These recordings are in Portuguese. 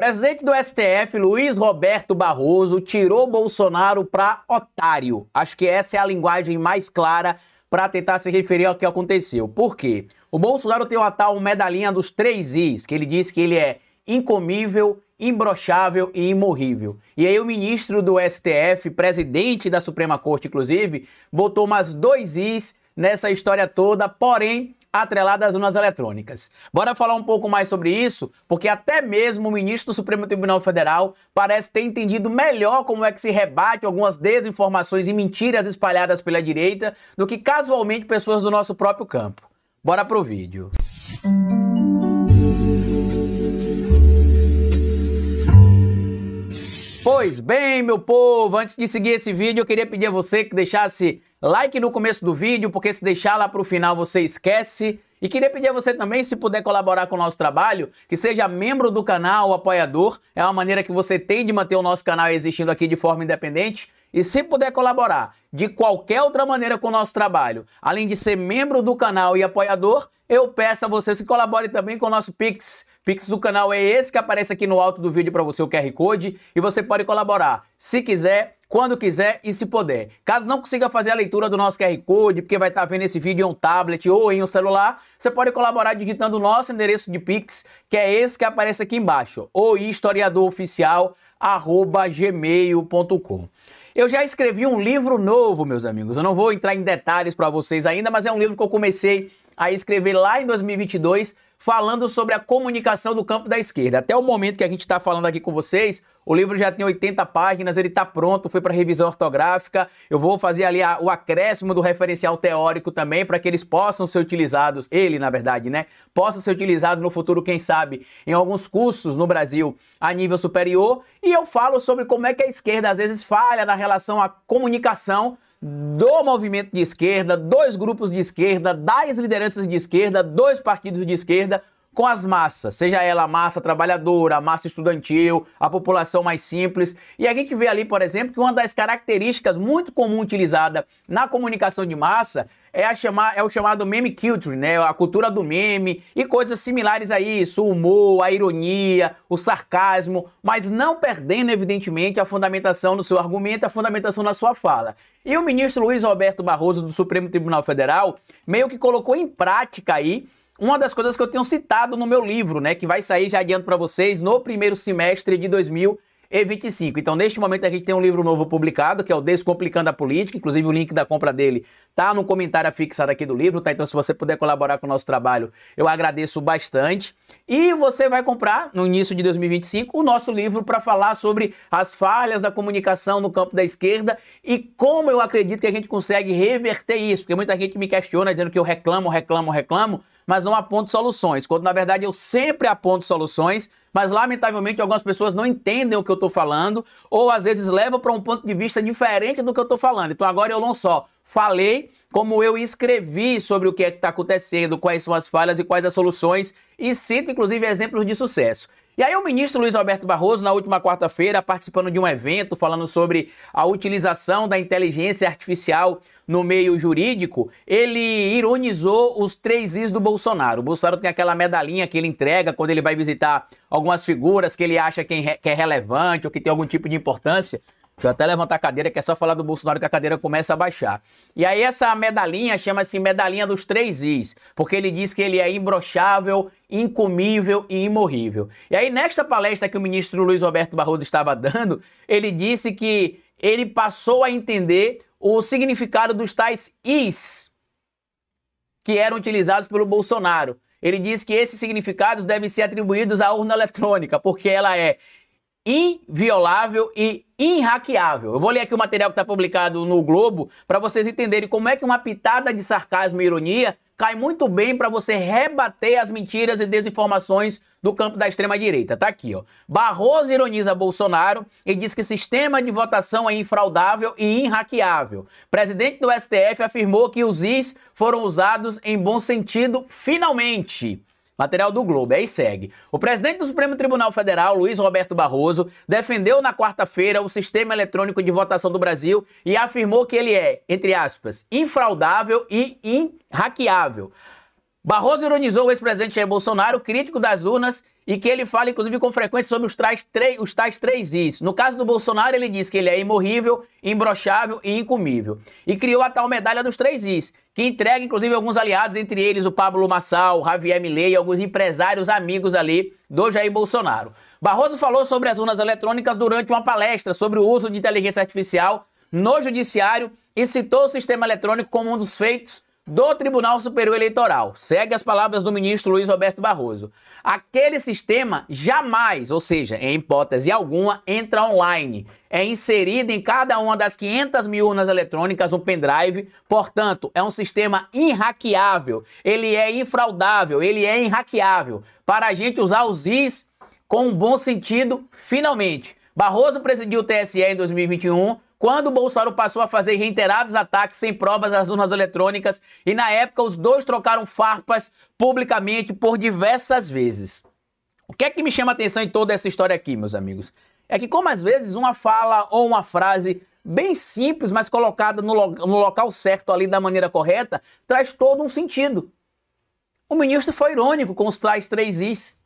Presidente do STF, Luiz Roberto Barroso, tirou Bolsonaro para otário. Acho que essa é a linguagem mais clara para tentar se referir ao que aconteceu. Por quê? O Bolsonaro tem uma tal medalhinha dos três Is, que ele diz que ele é incomível, imbrochável e imorrível. E aí o ministro do STF, presidente da Suprema Corte, inclusive, botou umas dois Is nessa história toda, porém atrelada às urnas eletrônicas. Bora falar um pouco mais sobre isso, porque até mesmo o ministro do Supremo Tribunal Federal parece ter entendido melhor como é que se rebate algumas desinformações e mentiras espalhadas pela direita do que casualmente pessoas do nosso próprio campo. Bora pro vídeo. Pois bem, meu povo, antes de seguir esse vídeo, eu queria pedir a você que deixasse like no começo do vídeo, porque se deixar lá para o final você esquece. E queria pedir a você também, se puder colaborar com o nosso trabalho, que seja membro do canal, apoiador. É uma maneira que você tem de manter o nosso canal existindo aqui de forma independente. E se puder colaborar de qualquer outra maneira com o nosso trabalho, além de ser membro do canal e apoiador, eu peço a você que colabore também com o nosso Pix. Pix do canal é esse que aparece aqui no alto do vídeo para você, o QR Code, e você pode colaborar, se quiser, quando quiser e se puder. Caso não consiga fazer a leitura do nosso QR Code, porque vai estar tá vendo esse vídeo em um tablet ou em um celular, você pode colaborar digitando o nosso endereço de Pix, que é esse que aparece aqui embaixo, o historiadoroficial@gmail.com. Eu já escrevi um livro novo, meus amigos. Eu não vou entrar em detalhes para vocês ainda, mas é um livro que eu comecei a escrever lá em 2022 falando sobre a comunicação do campo da esquerda. Até o momento que a gente está falando aqui com vocês, o livro já tem 80 páginas, ele está pronto, foi para revisão ortográfica. Eu vou fazer ali a, o acréscimo do referencial teórico também para que eles possam ser utilizados, ele na verdade, né? Possa ser utilizado no futuro, quem sabe, em alguns cursos no Brasil a nível superior. E eu falo sobre como é que a esquerda às vezes falha na relação à comunicação do movimento de esquerda, dois grupos de esquerda, das lideranças de esquerda, dois partidos de esquerda com as massas, seja ela a massa trabalhadora, a massa estudantil, a população mais simples. E a gente vê ali, por exemplo, que uma das características muito comum utilizada na comunicação de massa é, a chamar, é o chamado meme culture, né? A cultura do meme e coisas similares a isso, o humor, a ironia, o sarcasmo, mas não perdendo, evidentemente, a fundamentação no seu argumento, a fundamentação na sua fala. E o ministro Luiz Roberto Barroso, do Supremo Tribunal Federal, meio que colocou em prática aí uma das coisas que eu tenho citado no meu livro, né, que vai sair já adianto para vocês no primeiro semestre de 2020 e 25. Então, neste momento, a gente tem um livro novo publicado, que é o Descomplicando a Política. Inclusive, o link da compra dele tá no comentário fixado aqui do livro, tá? Então, se você puder colaborar com o nosso trabalho, eu agradeço bastante. E você vai comprar, no início de 2025, o nosso livro para falar sobre as falhas da comunicação no campo da esquerda e como eu acredito que a gente consegue reverter isso. Porque muita gente me questiona dizendo que eu reclamo, reclamo, reclamo mas não aponto soluções. Quando na verdade eu sempre aponto soluções, mas lamentavelmente algumas pessoas não entendem o que eu estou falando, ou às vezes levam para um ponto de vista diferente do que eu estou falando. Então agora eu não só falei, como eu escrevi sobre o que é que está acontecendo, quais são as falhas e quais as soluções, e cito inclusive exemplos de sucesso. E aí o ministro Luiz Alberto Barroso, na última quarta-feira, participando de um evento falando sobre a utilização da inteligência artificial no meio jurídico, ele ironizou os três Is do Bolsonaro. O Bolsonaro tem aquela medalhinha que ele entrega quando ele vai visitar algumas figuras que ele acha que é relevante ou que tem algum tipo de importância. Deixa eu até levantar a cadeira, que é só falar do Bolsonaro que a cadeira começa a baixar. E aí essa medalhinha chama-se medalhinha dos três Is, porque ele diz que ele é imbrochável, incomível e imorrível. E aí nesta palestra que o ministro Luiz Roberto Barroso estava dando, ele disse que ele passou a entender o significado dos tais Is que eram utilizados pelo Bolsonaro. Ele diz que esses significados devem ser atribuídos à urna eletrônica, porque ela é inviolável e inhackeável. Eu vou ler aqui o material que está publicado no Globo para vocês entenderem como é que uma pitada de sarcasmo e ironia cai muito bem para você rebater as mentiras e desinformações do campo da extrema-direita. Tá aqui, ó. Barroso ironiza Bolsonaro e diz que sistema de votação é infraudável e inhackeável. Presidente do STF afirmou que os IS foram usados em bom sentido finalmente. Material do Globo, aí segue. O presidente do Supremo Tribunal Federal, Luiz Roberto Barroso, defendeu na quarta-feira o sistema eletrônico de votação do Brasil e afirmou que ele é, entre aspas, infraudável e inhackeável. Barroso ironizou o ex-presidente Jair Bolsonaro, crítico das urnas, e que ele fala, inclusive, com frequência sobre os, tais, os tais três Is. No caso do Bolsonaro, ele diz que ele é imorrível, imbrochável e incomível. E criou a tal medalha dos três Is, que entrega, inclusive, alguns aliados, entre eles o Pablo Massal, o Javier Milei e alguns empresários amigos ali do Jair Bolsonaro. Barroso falou sobre as urnas eletrônicas durante uma palestra sobre o uso de inteligência artificial no judiciário e citou o sistema eletrônico como um dos feitos do Tribunal Superior Eleitoral. Segue as palavras do ministro Luiz Roberto Barroso. Aquele sistema jamais, ou seja, em hipótese alguma, entra online. É inserido em cada uma das 500 mil urnas eletrônicas um pendrive, portanto, é um sistema inhackeável, ele é infraudável, ele é inhackeável. Para a gente usar os IS com um bom sentido, finalmente. Barroso presidiu o TSE em 2021 quando Bolsonaro passou a fazer reiterados ataques sem provas às urnas eletrônicas e na época os dois trocaram farpas publicamente por diversas vezes. O que é que me chama a atenção em toda essa história aqui, meus amigos? É que como às vezes uma fala ou uma frase bem simples, mas colocada no, lo no local certo ali da maneira correta, traz todo um sentido. O ministro foi irônico com os tais três Is.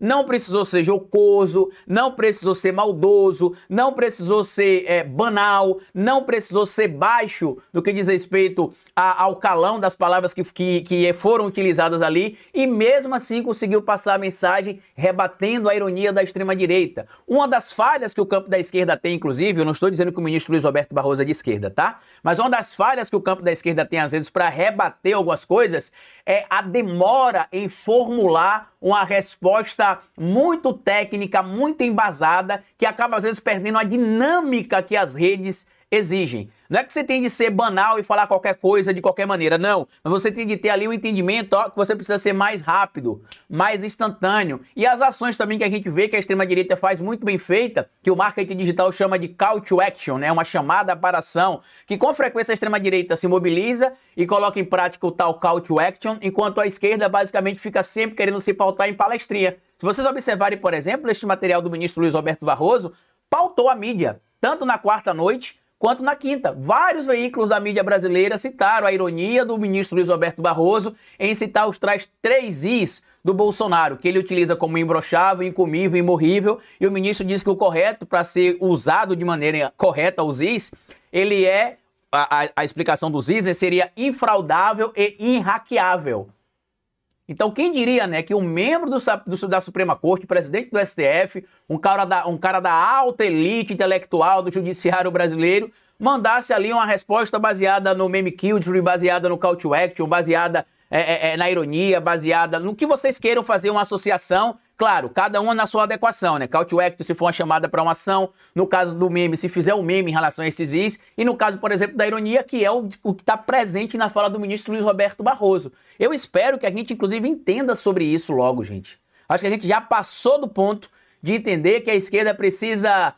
Não precisou ser jocoso, não precisou ser maldoso, não precisou ser é, banal, não precisou ser baixo no que diz respeito a, ao calão das palavras que, que, que foram utilizadas ali, e mesmo assim conseguiu passar a mensagem rebatendo a ironia da extrema-direita. Uma das falhas que o campo da esquerda tem, inclusive, eu não estou dizendo que o ministro Luiz Roberto Barroso é de esquerda, tá? Mas uma das falhas que o campo da esquerda tem, às vezes, para rebater algumas coisas é a demora em formular uma resposta muito técnica, muito embasada, que acaba às vezes perdendo a dinâmica que as redes exigem. Não é que você tem de ser banal e falar qualquer coisa de qualquer maneira, não. Mas você tem de ter ali um entendimento ó, que você precisa ser mais rápido, mais instantâneo. E as ações também que a gente vê que a extrema-direita faz muito bem feita, que o marketing digital chama de call to action, né? uma chamada para ação, que com frequência a extrema-direita se mobiliza e coloca em prática o tal call to action, enquanto a esquerda basicamente fica sempre querendo se pautar em palestrinha. Se vocês observarem, por exemplo, este material do ministro Luiz Roberto Barroso, pautou a mídia, tanto na quarta noite quanto na quinta. Vários veículos da mídia brasileira citaram a ironia do ministro Luiz Roberto Barroso em citar os três Is do Bolsonaro, que ele utiliza como imbrochável, incomível, imorrível, e o ministro diz que o correto para ser usado de maneira correta os Is, ele é a, a, a explicação dos Is seria infraudável e inhackeável. Então, quem diria, né, que um membro do, do, da Suprema Corte, presidente do STF, um cara, da, um cara da alta elite intelectual do judiciário brasileiro, mandasse ali uma resposta baseada no meme culture, baseada no call to action, baseada é, é, é, na ironia, baseada no que vocês queiram fazer uma associação. Claro, cada uma na sua adequação, né? Call to action se for uma chamada para uma ação, no caso do meme, se fizer um meme em relação a esses is, e no caso, por exemplo, da ironia, que é o, o que está presente na fala do ministro Luiz Roberto Barroso. Eu espero que a gente, inclusive, entenda sobre isso logo, gente. Acho que a gente já passou do ponto de entender que a esquerda precisa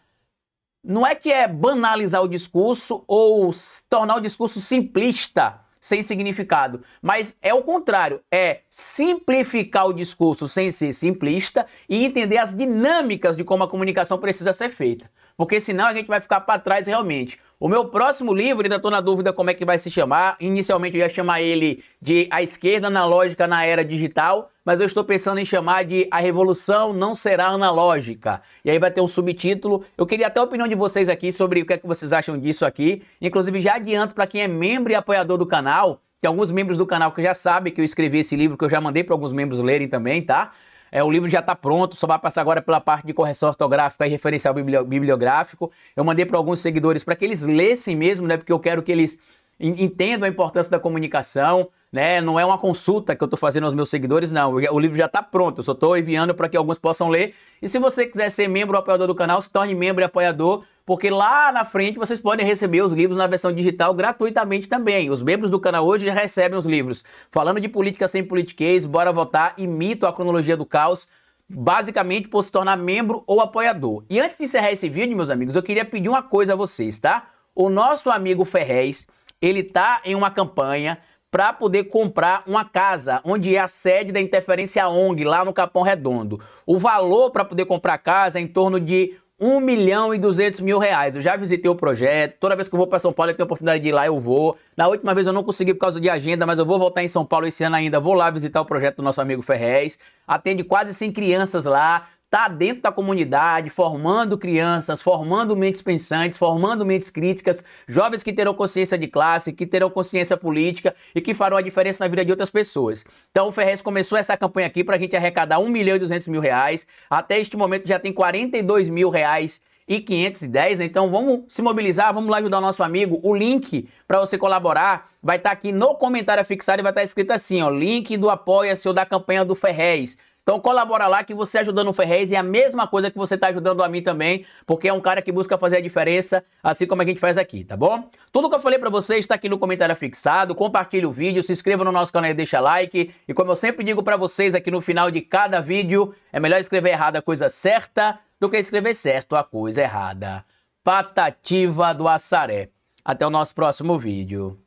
não é que é banalizar o discurso ou tornar o discurso simplista sem significado. Mas é o contrário, é simplificar o discurso sem ser simplista e entender as dinâmicas de como a comunicação precisa ser feita. Porque senão a gente vai ficar para trás realmente. O meu próximo livro, ainda estou na dúvida como é que vai se chamar. Inicialmente eu ia chamar ele de A Esquerda Analógica na Era Digital, mas eu estou pensando em chamar de A Revolução Não Será Analógica. E aí vai ter um subtítulo. Eu queria até a opinião de vocês aqui sobre o que é que vocês acham disso aqui. Inclusive já adianto para quem é membro e apoiador do canal, tem alguns membros do canal que já sabem que eu escrevi esse livro, que eu já mandei para alguns membros lerem também, tá? É, o livro já está pronto, só vai passar agora pela parte de correção ortográfica e referencial bibliográfico. Eu mandei para alguns seguidores para que eles lessem mesmo, né? Porque eu quero que eles entendam a importância da comunicação, né? Não é uma consulta que eu estou fazendo aos meus seguidores, não. O livro já está pronto, eu só estou enviando para que alguns possam ler. E se você quiser ser membro ou apoiador do canal, se torne membro e apoiador, porque lá na frente vocês podem receber os livros na versão digital gratuitamente também. Os membros do canal hoje já recebem os livros. Falando de política sem politiquês, bora votar e mito a cronologia do caos basicamente por se tornar membro ou apoiador. E antes de encerrar esse vídeo, meus amigos, eu queria pedir uma coisa a vocês, tá? O nosso amigo Ferrez, ele tá em uma campanha para poder comprar uma casa onde é a sede da Interferência ONG, lá no Capão Redondo. O valor para poder comprar a casa é em torno de 1 milhão e 200 mil reais. Eu já visitei o projeto, toda vez que eu vou para São Paulo e tenho a oportunidade de ir lá, eu vou. Na última vez eu não consegui por causa de agenda, mas eu vou voltar em São Paulo esse ano ainda, vou lá visitar o projeto do nosso amigo Ferrez. Atende quase 100 crianças lá, tá dentro da comunidade, formando crianças, formando mentes pensantes, formando mentes críticas, jovens que terão consciência de classe, que terão consciência política e que farão a diferença na vida de outras pessoas. Então o Ferrez começou essa campanha aqui para a gente arrecadar 1 milhão e 200 mil reais. Até este momento já tem 42 mil reais e 510, né? Então vamos se mobilizar, vamos lá ajudar o nosso amigo. O link para você colaborar vai estar tá aqui no comentário fixado e vai estar tá escrito assim, ó, link do apoia-se ou da campanha do Ferrez. Então colabora lá que você ajudando o Ferrez é a mesma coisa que você está ajudando a mim também, porque é um cara que busca fazer a diferença, assim como a gente faz aqui, tá bom? Tudo que eu falei para você está aqui no comentário fixado, compartilhe o vídeo, se inscreva no nosso canal e deixa like. E como eu sempre digo para vocês aqui no final de cada vídeo, é melhor escrever errado a coisa certa do que escrever certo a coisa errada. Patativa do Assaré. Até o nosso próximo vídeo.